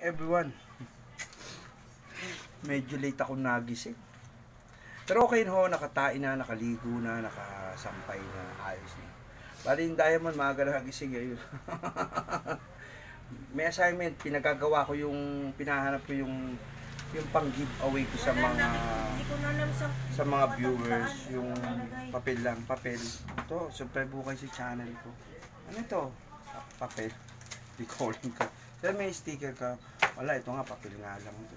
everyone. Medyo late ako nagising. Pero okay na ho, nakatain na, nakaligo na, nakasampay na, ayos na. Bali yung diamond, maaga na nagising ngayon. May assignment, pinagagawa ko yung, pinahanap ko yung, yung pang giveaway ko sa mga, ko sa... mga viewers, yung papel lang, papel. Ito, subscribe po kayo sa channel ko. Ano ito? Pa- Papel. Di ko alam ka. Sir, may sticker ka. Wala, ito nga, papel nga lang ito.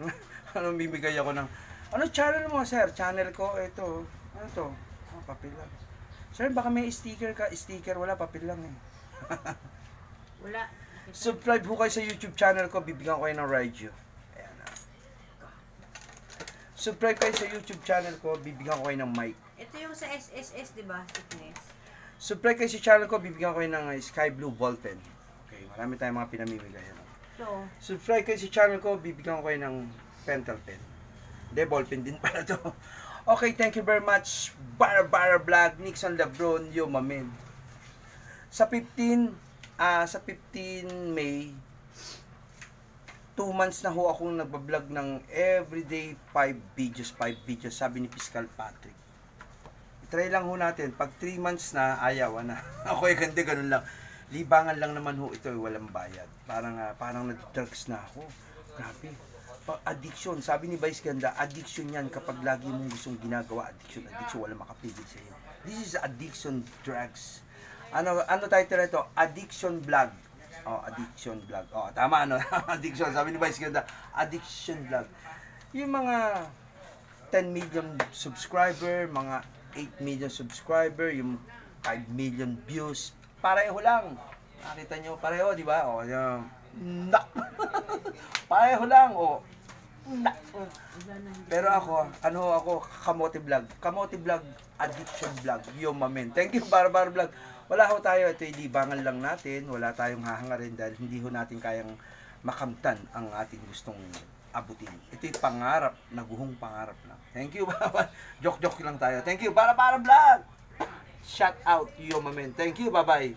ano, bibigay ako ng, ano channel mo, sir? Channel ko, ito. Ano to? Oh, papel lang. Sir, baka may sticker ka. Sticker, wala, papel lang eh. Wala. Subscribe po kayo sa YouTube channel ko, bibigyan ko kayo ng radio. Ayan na. Subscribe kayo sa YouTube channel ko, bibigyan ko kayo ng mic. Ito yung sa SSS, di ba? Fitness. Subscribe kayo sa channel ko, bibigyan ko kayo ng uh, Sky Blue Ball Pen. Marami tayong mga pinamimigay. Ano? So, Subscribe kayo sa channel ko, bibigyan ko kayo ng pentel pen. Hindi, ball pen din pala to. Okay, thank you very much. Bara Bara Vlog, Nixon Lebron, yo mamen. Sa 15, ah sa 15 May, 2 months na ho akong nagbablog ng everyday 5 videos, 5 videos, sabi ni Fiscal Patrick. Try lang ho natin. Pag 3 months na, ayaw na. okay, ganda, ganun lang. Libangan lang naman ho ito, eh, walang bayad. Parang, ah, parang nag-drugs na ako. Grabe. Pa- addiction. Sabi ni Vice Ganda, addiction yan kapag lagi mong gustong ginagawa. Addiction, addiction, wala makapigil sa iyo. This is addiction drugs. Ano, ano title ito? Addiction vlog. Oh, addiction vlog. Oh, tama ano? addiction. Sabi ni Vice Ganda, addiction vlog. Yung mga 10 million subscriber, mga 8 million subscriber, yung 5 million views, pareho lang. Nakita nyo, pareho, di ba? O, yung, nak. pareho lang, o. Nak. Pero ako, ano ako, kamote vlog. Kamote vlog, addiction vlog, yung mamen. Thank you, Barbar Vlog. Wala ho tayo, ito libangan lang natin. Wala tayong hahangarin dahil hindi ho natin kayang makamtan ang ating gustong abutin. Ito'y pangarap, naguhong pangarap lang. Thank you. Joke-joke lang tayo. Thank you, para vlog. Shout out, yo mamen. Thank you, bye-bye.